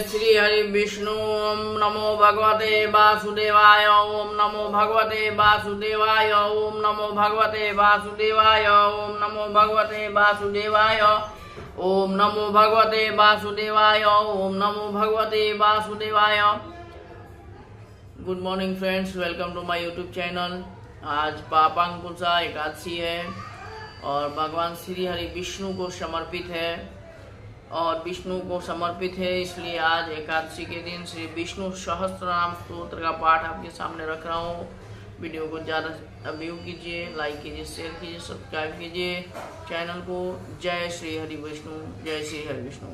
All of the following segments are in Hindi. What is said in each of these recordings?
श्री हरि विष्णु, ओम नमो भगवते वासुदेवाय, ओम नमो भगवते वासुदेवाय, ओम नमो भगवते वासुदेवाय, ओम नमो भगवते वासुदेवाय, ओम नमो भगवते वासुदेवाय, ओम नमो भगवते वासुदेवाय। Good morning friends welcome to my YouTube channel आज पापांकुशा एकादशी है और भगवान श्री हरि विष्णु को समर्पित है। और विष्णु को समर्पित है, इसलिए आज एकादशी के दिन श्री विष्णु सहस्त्र नाम स्त्रोत्र का पाठ आपके सामने रख रहा हूँ। वीडियो को ज़्यादा व्यू कीजिए लाइक कीजिए शेयर कीजिए सब्सक्राइब कीजिए। चैनल को जय श्री हरि विष्णु, जय श्री हरि विष्णु।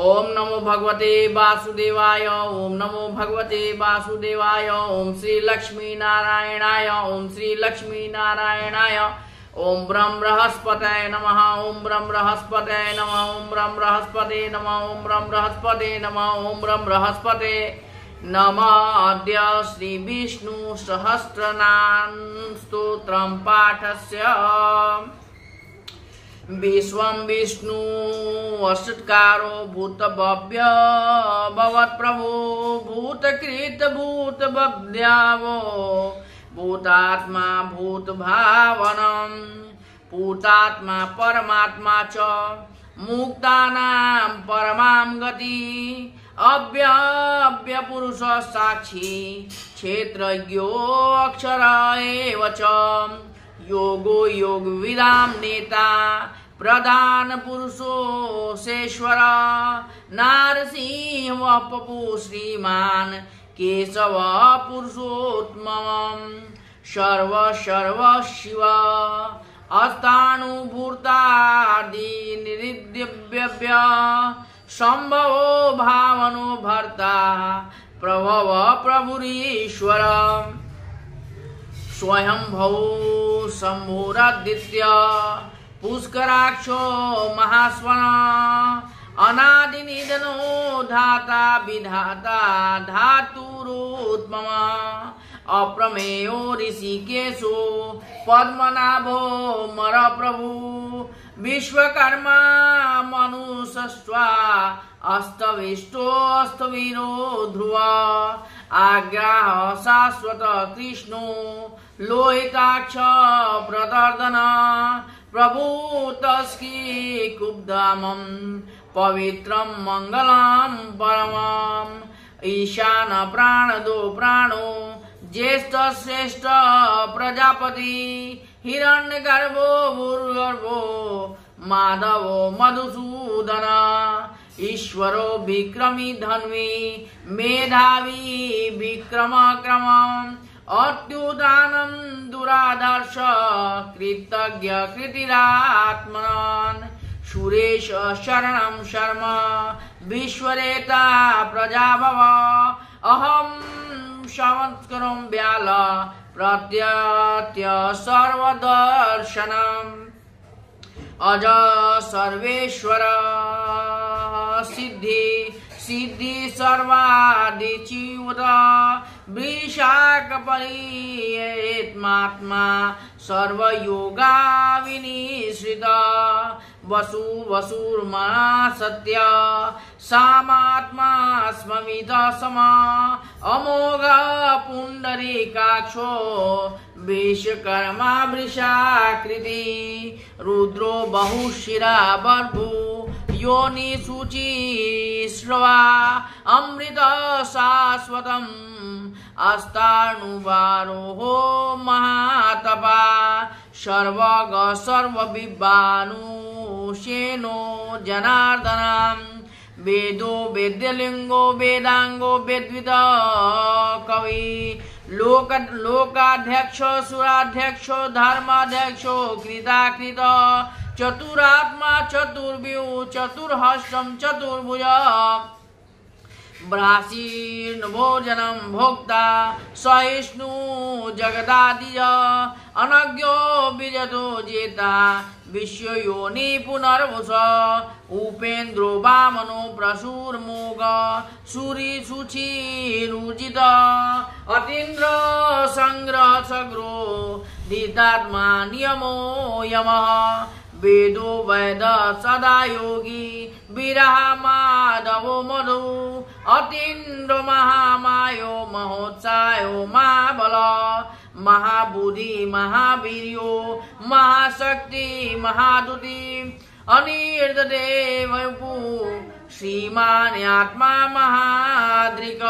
ओम नमो भगवते वासुदेवाय, ओम नमो भगवते वासुदेवाय, ओम श्री लक्ष्मी नारायणाय ओम श्री लक्ष्मी नारायणाय ओम ब्रह्म बृहस्पते नम, ओम ब्रह्म बृहस्पते नम, ओम ब्रह्म बृहस्पते नम, ओम ब्रह्म बृहस्पते नम, ओम ब्रह्म बृहस्पते नम अद्य श्री विष्णु सहस्रनाम स्तोत्रम पाठस्य। विश्वं विष्णु वषट्कारो भूतभव्य भवत् प्रभु भूतकृत भूतभव्यावो भूतात्मा भूत भावनम भूतात्मा परमात्मा च। मुक्तानां परमां गति। अव्यव्य पुरुष साक्षी। क्षेत्रज्ञो अक्षर एव च। योगो योग विदां नेता। प्रधान पुरुषो शेश्वर नारसिंह पपु श्रीमान। केशव पुरुषोत्तम सर्व सर्व शिव। अस्तानुभूतादिनिरिद्यव्य सम्भवो भावनो भर्ता प्रभव प्रभुरीश्वर। स्वयं भौ शम्भुरादित्य, पुष्कराक्षो महास्वन। अनादिनिधनो धाता, विधाता धातुरोत्मम अप्रमेयो ऋषिकेशो पद्मनाभो मर प्रभु विश्वकर्मा मनुष्स्वा अस्तविष्टो अस्तवीरो ध्रुव। आग्राह शाश्वत कृष्णो लोहिताक्ष प्रदर्दन प्रभु तस्की कुब्धामम् पवित्रं मङ्गलं परमम् ईशान प्राणदो प्राणो, ज्येष्ठ, श्रेष्ठ, प्रजापति हिरण्यगर्भो भूर्गर्भो माधवो, मधुसूदन, ईश्वरो विक्रमी धन्वी, मेधावी विक्रम क्रमम् अत्युदानं दुरादर्श, कृतज्ञ कृतिरात्मन् सुरेश शरणं शर्म विश्वरेता प्रजाभव। अहं संस्करं व्याल प्रत्यत्य सर्वदर्शनम्। अज सर्वेश्वर सिद्धि सिद्धि सर्वादिचिवत। वृषाकपरियेत्मात्मा सर्वयोगा विनिश्रित वसु वसुर्मा सत्य, सामात्मा स्ममित सम, अमोघ पुण्डरीकाक्षो विश्वकर्मा वृषाकृति, रुद्रो बहुशिरा बर्भु श्रवा, अमृत शाश्वतम् अस्तानुवारोहो महातपा सर्वग सर्वविद्वानुशेनो जनार्दनम्। वेदो वेद्यलिङ्गो वेदाङ्गो वेद्वित कवि। लोक लोकाध्यक्ष सुराध्यक्षो धर्माध्यक्षो कृताकृत। चतुरात्मा चतुर्व्यू चतुर्हस्तं चतुर्भुज। भोजनं भोक्ता सहिष्णु जगदादिज अनज्ञो विजतो जेता विश्वयोनि पुनर्वुष उपेन्द्रो वामनो प्रसुर्मोग सूरि शुचिरुजित अतीन्द्र सङ्ग्रह सग्रो धीतात्मा नियमो यमः। वेदो वैद सदा योगी विरह माधवो मधु अतीन्द्र महामायो महोत्सायो महाबल महाबुद्धि महावीर्यो महाशक्ति महादुति अनिर्देव श्रीमान आत्मा महाद्रिक।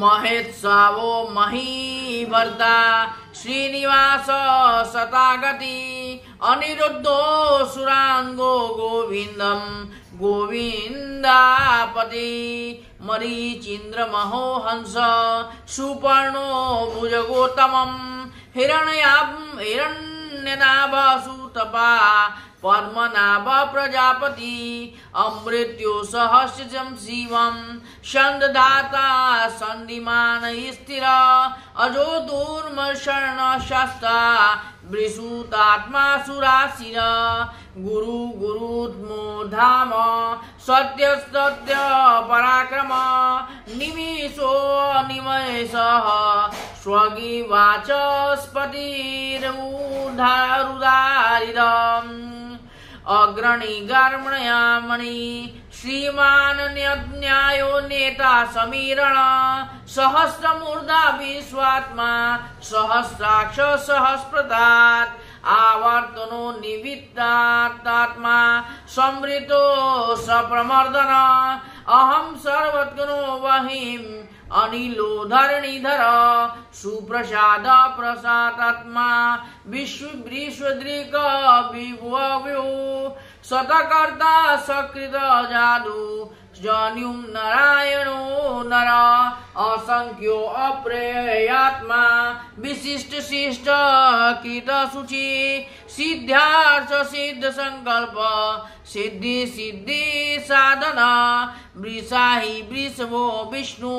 महेत्सवो महीवर्ता श्रीनिवास शतागति अनिरुद्धो सुराङ्गो गोविन्दम् गोविन्दापति मरीचिन्द्रमहो हंस सुपर्णो भुजगोत्तमम् हिरण्यनाभ हिरण्यनाभसुतपा पद्मनाभ प्रजापति अमृत्यो सहस्रजं शिवं। सन्दधाता सन्धिमान स्थिर अजो दूर्मशरणशास्ता वृषुतात्मा सुराशिर गुरु गुरुत्मो धाम सत्य पराक्रम निमिषो निमेषः स्वगी वाचस्पतिरुदारुदारिदम् अग्रणी गर्मणयामणि श्रीमान न्यायो नेता समीरण सहस्रमूर्धा विश्वात्मा सहस्राक्ष सहस्रतात् आवर्तनो निवित्तात्मा समृतो सप्रमर्दन, अहं सर्वज्ञो वहिम् अनिलो धरणीधर सुप्रसाद प्रसादात्मा विश्व विश्वदृक विभुव्यो सतकर्ता सकृत जादु जन्युं नारायणो नर असङ्ख्यो अप्रेयात्मा, विशिष्ट शिष्ट कृत शुचि सिद्ध्यार्थ सिद्ध सङ्कल्प सिद्धि सिद्धि साधन वृषाहि वृषभो विष्णु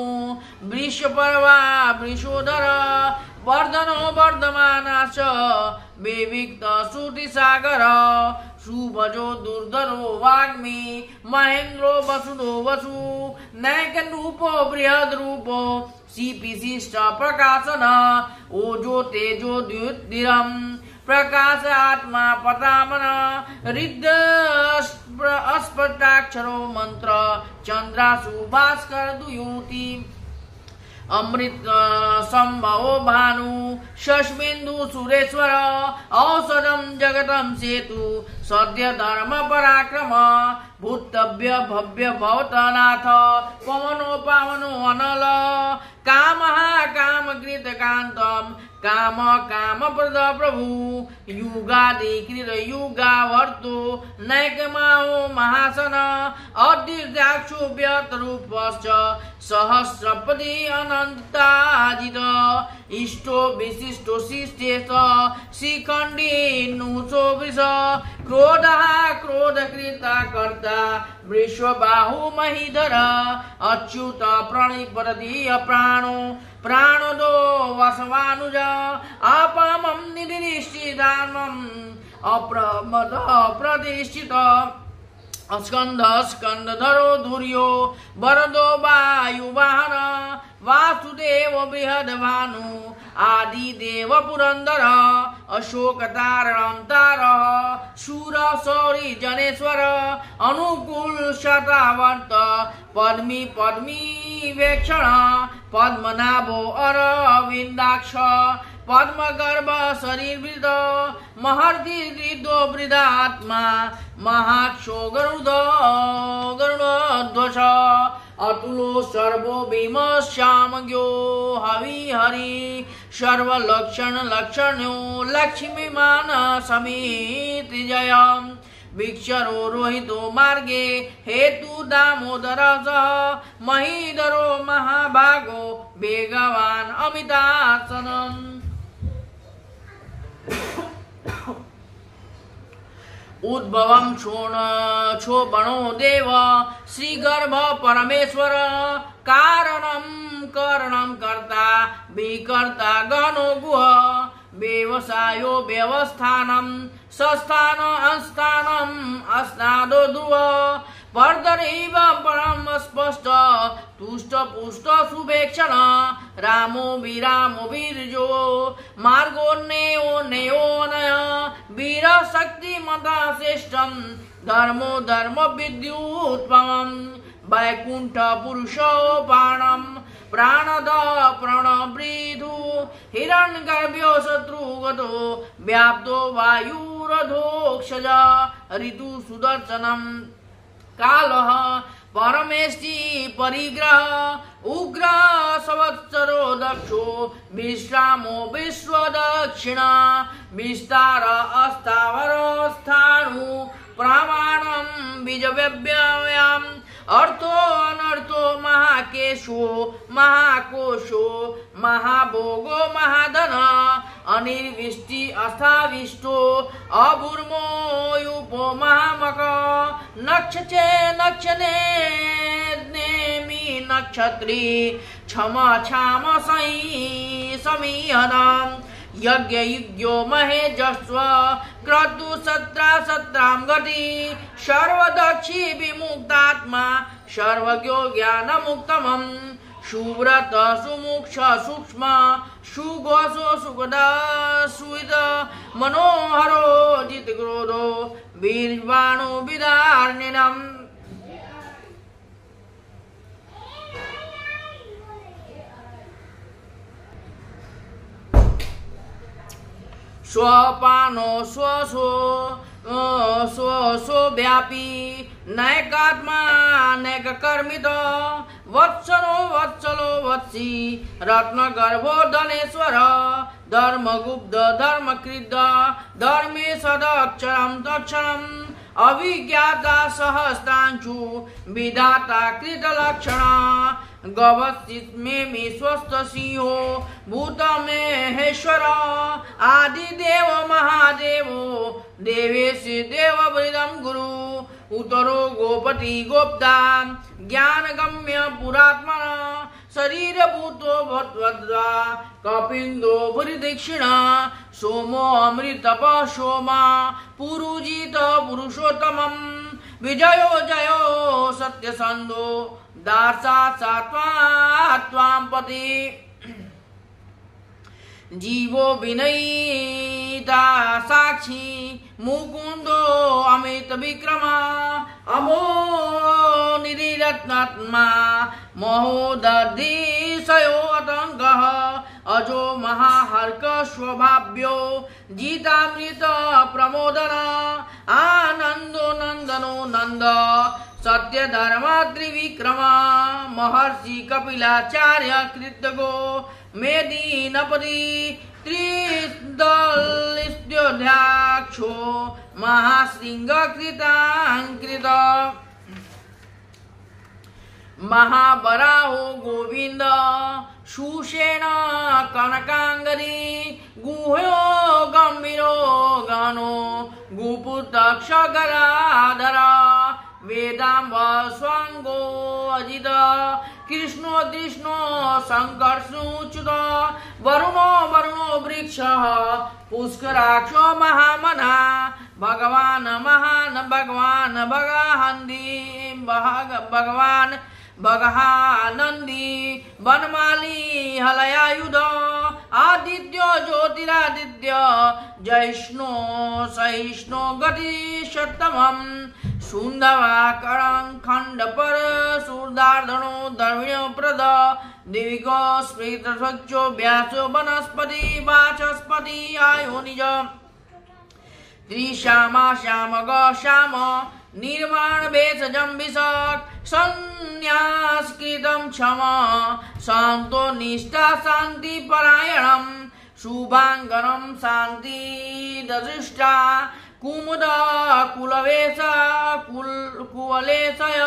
वृषपर्वा वृषोधर वर्धनो वर्धमानाश्च विविक्त सुभजो दुर्धरो वाग्मी, महेन्द्रो वसुदो वसु नैकरूपो बृहद रूपो शिशिष्ट प्रकाशन, ओजो तेजो द्युतिरम् प्रकाश आत्मा पतामन, रिद्ध अस्पष्टाक्षरो मंत्र चन्द्रासु भास्कर दुयुति। अमृत संभव भानु शश्मिन्दु सुरेश्वर औषधं जगतं सेतु। सद्य धर्म पराक्रम भूतव्य भव्य भवतनाथ पवनो पावनो अनल। कामः कामकृतकान्तम् काम काम कामप्रद प्रभु। युगाधिकृत युगावर्तो माओ महासन। अधिर्दाक्षु व्यतरूपश्च सहस्रपति अनन्ता। अनन्ताजित इष्टो विशिष्टो शिष्टेश शिखण्डी नुचो वृष। क्रोधः क्रोधकृता कर्ता। विश्वबाहु महीधर। अच्युत प्रणिपरति अप्राणो प्राणदो वसवानुज। अपमं निधिनिश्चिदानम् अप्रमद प्रतिष्ठित स्कन्द स्कन्दधरो धुर्यो वरदो वायुवाहन वासुदेव बृहद्भानु आदिदेव पुरन्दर अशोकतारणं तारः शूर सौरि जनेश्वर अनुकूल शतावर्त पद्मी पद्मी वेक्षण पद्मनाभो अरविन्दाक्ष पद्मगर्भ शरीरवृद वृदात्मा महाक्षो गरुड गरुडध्वज, अतुलो सर्वो भीमश्यामज्ञो हवि हरि, सर्वलक्षण लक्षण्यो लक्ष्मीमान समिति जयम्। वीक्षरो रोहितो मार्गे, हेतु दामोदर सह महीधरो महाभागो, वेगवान् अमितासनम्। उद्भवं क्षोण क्षोभणो देव, श्रीगर्भ परमेश्वर। कारणं, करणं कर्ता, विकर्ता गणो गुह। व्यवसायो व्यवस्थानं, सस्थान अस्थानम् अस्नादो ध्रुव पर्दरैव परम स्पष्ट, तुष्ट पुष्ट सुभेक्षण रामो विरामो वीर्यो, मार्गोन्नेयो नयोनय। वीर शक्ति मता श्रेष्ठम धर्मो धर्म विद्युत्पमम् वैकुण्ठ पुरुषोपाणम् प्राणद प्रणवृधु हिरण्यगर्भ्यो शत्रुगतो, व्याप्तो वायुरधोक्षज, ऋतु सुदर्शनम्। कालः परमेष्टि परिग्रह उग्र सवत्सरो दक्षो विश्रामो विश्व विश्वदक्षिणा विस्तार अस्थावरस्थाणु प्रमाणं बीजव्यव्याम् अर्थो अनर्थो महाकेशो, महाकोशो, महाभोगो, महाधन, अनिर्विष्टि, अस्थाविष्टो अभूर्मो युपो महामक नक्षचे, नक्षने, नेमि नक्षत्री, क्षम, क्षाम सई समीहनम्। यज्ञ युज्ञो महेजस्व क्रतु सत्रा सत्रां गति, सर्वदक्षि विमुक्तात्मा, सर्वज्ञो ज्ञानमुक्तमम् सुव्रत सुमुक्ष सूक्ष्म सुघोषो सुखद सुविद, मनोहरो जितक्रोधो वीर्वाणो विदार्णिनम् स्वपानो स्वसो स्व व्यापी। नैकात्मा, नैककर्मित वत्सलो वत्सलो वत्सी। रत्नगर्भो धनेश्वर धर्मगुप्त धर्मकृद्ध धर्मे सदक्षरं तक्षरम् अभिज्ञाता सहस्रांशु विधाता कृतलक्षणा। गवस्तित में मे स्वस्थ सिंहो, भूत में आदि देव महादेव, देवेश देव वृदम गुरु। उतरो गोपति गोप्ता ज्ञान गम्य पुरात्मन। शरीर भूतो भद्रा कपिंदो दक्षिण सोमो अमृत सोमा, पुरुजित पुरुषोत्तम विजयो जयो सत्यसंदो दासा त्वां पति। जीवो विनयिता साक्षी, मुकुन्दो अमित विक्रमा अमो निधिरत्नात्मा महोदधिशयो अतङ्गः। अजो महाहर्क स्वभाव्यो जितामृत प्रमोदन आनन्दो नन्दनो नन्द। सत्य धर्म त्रिविक्रम महर्षि कपिलाचार्य कृतगो मेदीनपदी त्रिदलिस्योध्याक्षो महासिंहकृताङ्कृत। महाबराहो गोविन्द सुषेण कनकाङ्गरी, गुह्यो गम्भीरो गणो गुपुतक्ष गराधर वेदाम्ब स्वाङ्गो अजित, कृष्णो कृष्णो सङ्कर्षुच्युत वरुणो वरुणो वृक्षः, पुष्कराक्षो महामना, भगवान महान्, भगवान् भगहन्दी भगवान् भगहानन्दी वनमाली हलयायुध आदित्य ज्योतिरादित्य जैष्णो सहिष्णो गतिशतमम् सुन्दवाकरं खण्डपर सूर्धार्धनो द्रविणो प्रद दिविको स्मृतस्वच्छो व्यासो वनस्पति वाचस्पति आयो निज। त्रिश्यामा श्याम ग श्याम निर्माण भेषजं विशक् सन्न्यासकृतं क्षम, शान्तो निष्ठा शान्तिपरायणं शुभाङ्गनं शान्तिदृष्टा कुमुद कुलवेश, कुल कुवलेशय,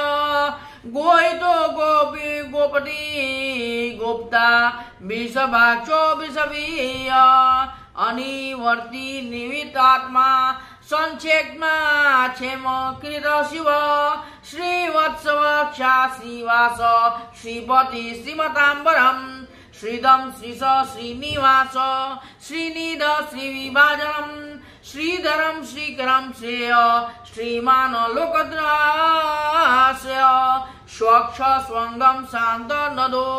गोहितो गोपी गोपति, गोप्ता विषभाक्षो विषवीय अनिवर्ति निमितात्मा संक्षेप्मा क्षेम कृत शिव श्रीवत्सवक्षा श्रीवास श्रीपति श्रीमताम्बरम् श्रीदम श्रीस श्रीनिवास श्रीनिध श्रीविभाजनम् श्रीधरं श्रीकरं श्रेय श्रीमान् लोकद्रा स्वच्छ स्वंगम शांत नदो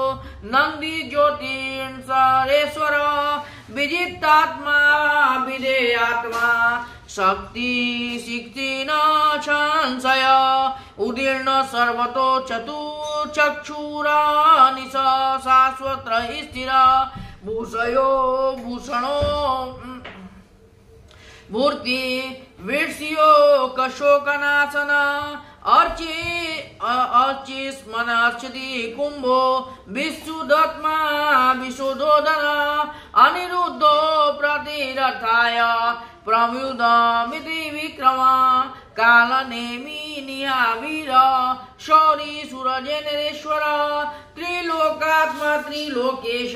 नंदी ज्योतिरेश्वर विजितात्मा विधेयात्मा शक्ति शिक्ति न संशय। उदीर्ण सर्वतो चतुर्चक्षुरा निश स्थिर। भूषयो भूषणो मूर्ति वीर्ष्यो कशोकनाशन। अर्चि अर्चिभी विशु अनि प्रमुद विक्रम काल नेमिनिया सौरी सूर्य त्रिलोकात्मा त्रिलोकेश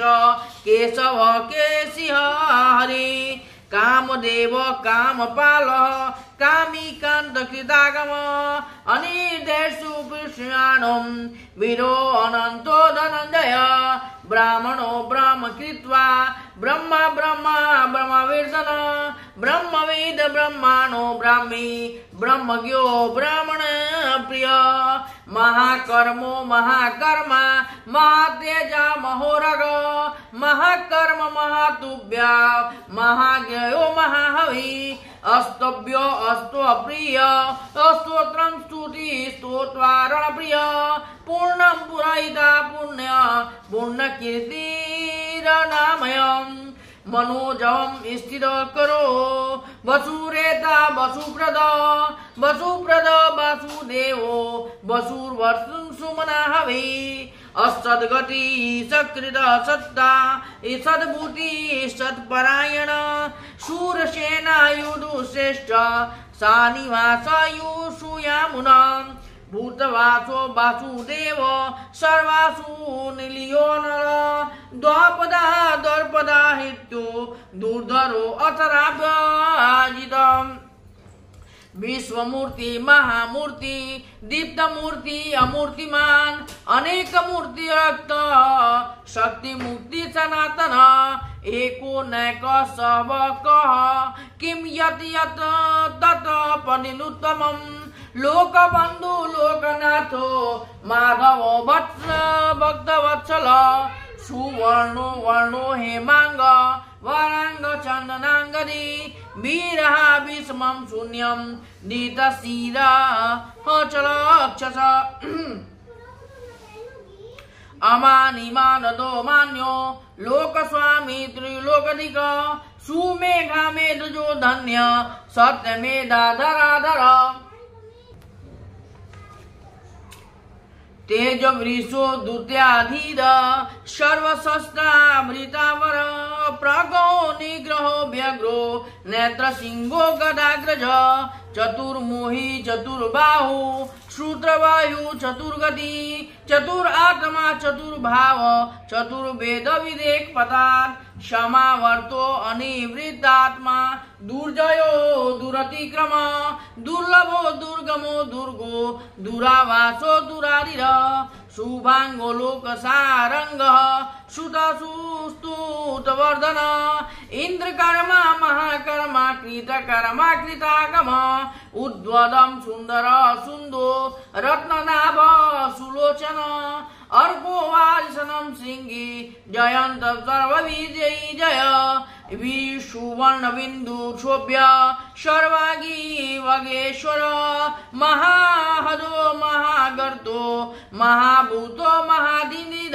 केशव केसि हरि कामदेव कामपाल कामिकान्तकृतागम अनिर्देशु विषयाणं वीरो अनन्तो धनञ्जय। ब्राह्मणो ब्रह्म कृत्वा ब्रह्म ब्रह्म ब्रह्मवीर्धन ब्रह्मवेद ब्रह्माणो ब्राह्मी ब्रह्मज्ञो ब्राह्मण प्रिय। महाकर्मो महाकर्मा महातेज महोरग। महाकर्म महातुभ्या महाज्ञयो महाहवि। अस्तव्यो अस्तो प्रिय स्तोत्रं स्तुति स्तोत्वारण प्रिय पूर्णं पुरायिता पुण्य पूर्ण पुण्यकीर्तिरनामयम् मनोजम स्थिर करो, वसुरेता वसुप्रद वसुप्रद वासुदेवो वसुर्वर्षुं सुमना हवे असद्गती सकृत सत्ता सद्भूती सत्परायण शूरसेनायुधु श्रेष्ठ सा निवासयुषुयामुना भूतवासो वासुदेव सर्वासु निलियो नर द्वापदा दर्पदा हित्यो दुर्धरो अथराभ्याजितम् विश्वमूर्ति महामूर्ति दीप्त मूर्ति अमूर्तिमान अनेक मूर्ति रक्त शक्ति मुक्ति सनातन एको नैक सब कह किम यत यत तत पनिलुत्तमम् लोक बंधु लोकनाथो माधव वत्स भक्त वत्सल सुवर्णो वर्णो हेमांग वरांग चंदनांगरी वीरहा विषमं शून्यं नीतशीरा चल अक्षस। अमानिमानदो मान्यो, लोकस्वामी त्रिलोकधिक, सुमेघा मेधजो धन्य सत्यमेधाधराधर तेज वृषो दुत्याधीर सर्वशस्त्रामृतावर प्रगो निग्रह व्यग्रो नेत्र सिंह गदाग्रज चतुर्मोही चतुर्बाहु श्रुतवायु चतुर्गति, चतुर आत्मा चतुर्भाव चतुर्वेद विदेक पदार्थ क्षमावर्तो अनिवृत्तात्मा, दुर्जयो दुरतिक्रम, दुर्लभो दुर्गमो दुर्गो, दुरावासो दुरारिर शुभाङ्गो लोकसारङ्ग सुतसुस्तुतवर्धन इन्द्रकर्मा महाकर्मा कृतकर्मा कृतागम उद्वदं सुन्दर सुन्दो रत्ननाभ सुलोचन। अर्को वारिसनं सिंही, जयन्त सर्वविजयी जय। विसुवर्ण बिन्दु शोभ्य सर्वागी वगेश्वर। महाहदो महागर्तो, महाभूतो महादिनिध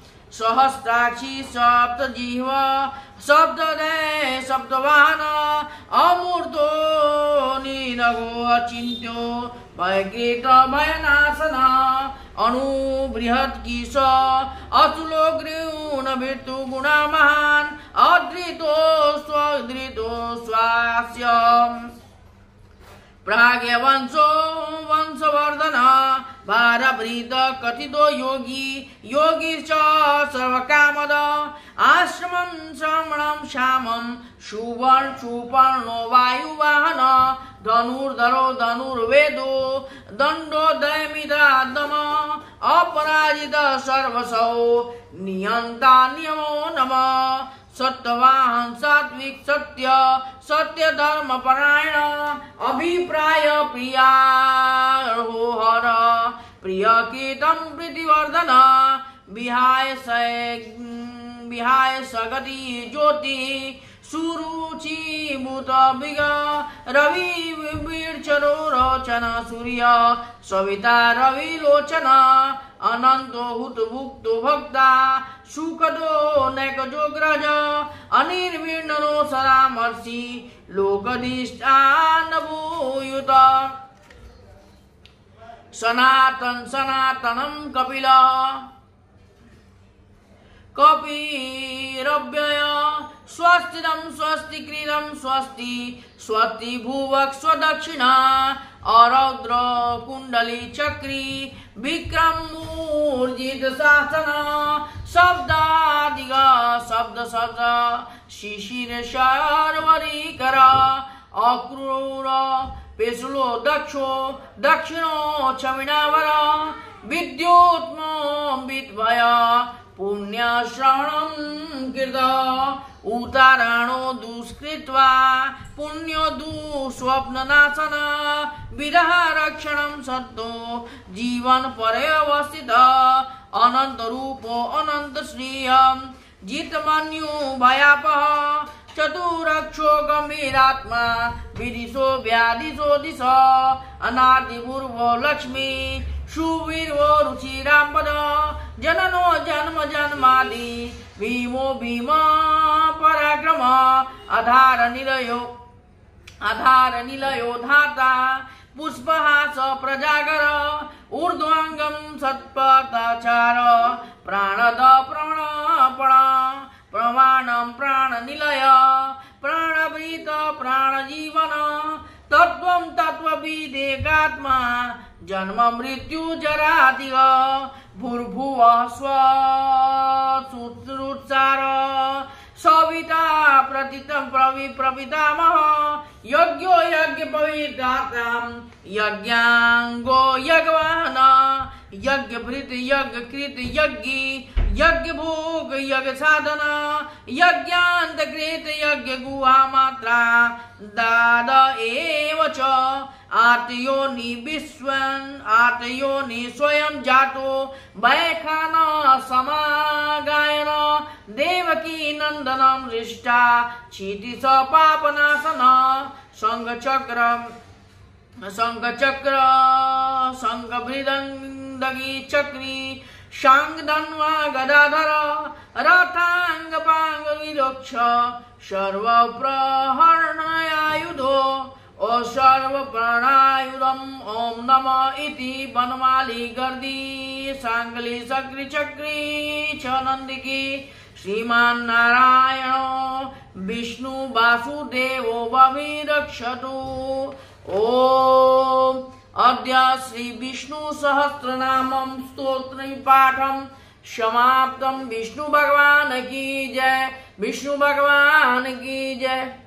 सहस्राक्षी सप्तजिह्व शब्ददे शब्दवाहन अमूर्तो निनगो अचिन्त्यो भयकृत भयनाशन अणुबृहत् किश अतुलो गृण मृत्यु गुणा महान् अधृतो स्वधृतो स्वास्य प्राग्यवंशो वंशवर्धन। पारभृत कथितो योगी। योगी च सर्वकामद। आश्रमं श्रमणं श्यामं सुवर्ण सुपर्णो वायुवाहन। धनुर्धरो धनुर्वेदो दण्डो दयमिदादम अपराजित सर्वसौ नियन्ता नियमो नम। सत्यवान सात्विक सत्य सत्य धर्म परायण, अभिप्राय प्रिया हो हर प्रिय कीर्तन प्रीतिवर्धन, विहाय विहाय सगति ज्योति, सुरुचि भूत बिग रवि वीरचरो रोचन सूर्य, सविता रवि लोचन अनन्तो हुतभुक्तो भक्ता सुखदो नैकजोग्रज अनिर्विण्णनो सदामर्षि लोकदिष्टानभूयुत सनातन सनातनं कपिल। कपिरव्यय स्वस्तिदं स्वस्तिकृतं स्वस्ति स्वस्ति भुवक् स्वदक्षिणा, अरौद्र कुण्डली चक्री विक्रमूर्जित शासन शब्दादिग शब्द शब्द, शिशिर शर्वरी कर, अक्रूर पेशुलो दक्षो, दक्षिणो क्षमिणावर विद्योत्मो विद्भय पुण्यश्रवणं कृत उतारणो दुष्कृत्वा, पुण्यो दुस्वप्ननाशन विरह रक्षणं सत्तो जीवन परे अवस्थित अनंत रूपो अनंत श्रियं जितमन्यु भयापः, चतुरक्षो गंभीरात्मा विदिशो व्याधिशो दिश, अनादिपूर्वो लक्ष्मी शुभिर वो रुचि राम पद जननो जन्म जन्मादि भीम भीम पराक्रम आधार निलयो आधार निलयो धाता पुष्पहास प्रजागर उरदवांगम सत्पाताचार प्राणद प्राण पणा प्रमाणम प्राण निलया प्राण प्रीता प्राण जीवन तद्वम तत्व वीदेगात्मा जन्म मृत्यु जरा दिग भूर्भुव स्वसुत्सार सविता प्रतितं प्रवि प्रपितामह यज्ञो यज्ञ पवित्रातां यज्ञांगो यज्ञवान यज्ञ भृत यज्ञ कृत यज्ञ। यज्ञ भोग यज्ञ साधन यज्ञांत कृत यज्ञ गुहा मात्रा। दाद एव च, आतयोनि विश्वन् आतयोनि स्वयं जातो। वैखान समागायन, देवकी नन्दनं हृष्टा क्षिति स पापनाशन सङ्गचक्रम् शङ्खचक्र शङ्खभृदङ्गी चक्री शाङ्गधन्वा गदाधर रथाङ्गपाङ्ग विरोक्ष सर्वप्रहरणयायुधो ओ सर्वप्राणायुधम् ॐ नम इति वनमाली गर्दी साङ्गली सक्रि चक्री च नन्दिकी श्रीमान् नारायणो विष्णु वासुदेवो वभिरक्षतु ॐ अद्य श्रीविष्णुसहस्रनामं स्तोत्रपाठं विष्णु भगवान की जय विष्णु भगवान की जय।